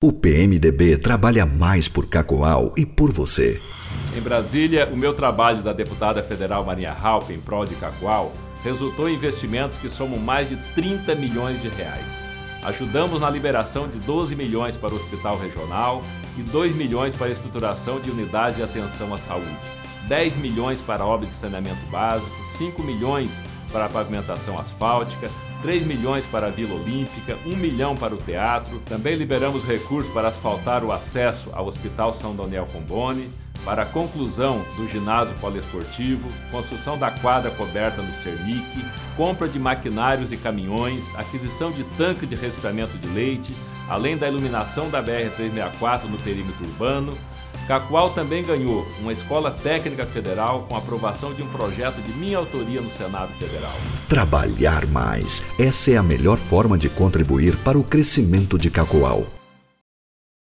O PMDB trabalha mais por Cacoal e por você. Em Brasília, o meu trabalho da deputada federal Maria Halpe em prol de Cacoal resultou em investimentos que somam mais de 30 milhões de reais. Ajudamos na liberação de 12 milhões para o hospital regional e 2 milhões para a estruturação de unidades de atenção à saúde, 10 milhões para obras de saneamento básico, 5 milhões para a pavimentação asfáltica, 3 milhões para a Vila Olímpica, 1 milhão para o teatro. Também liberamos recursos para asfaltar o acesso ao Hospital São Daniel Comboni, para a conclusão do ginásio poliesportivo, construção da quadra coberta no Cernic, compra de maquinários e caminhões, aquisição de tanque de resfriamento de leite, além da iluminação da BR-364 no perímetro urbano, Cacoal também ganhou uma escola técnica federal com aprovação de um projeto de minha autoria no Senado Federal. Trabalhar mais. Essa é a melhor forma de contribuir para o crescimento de Cacoal.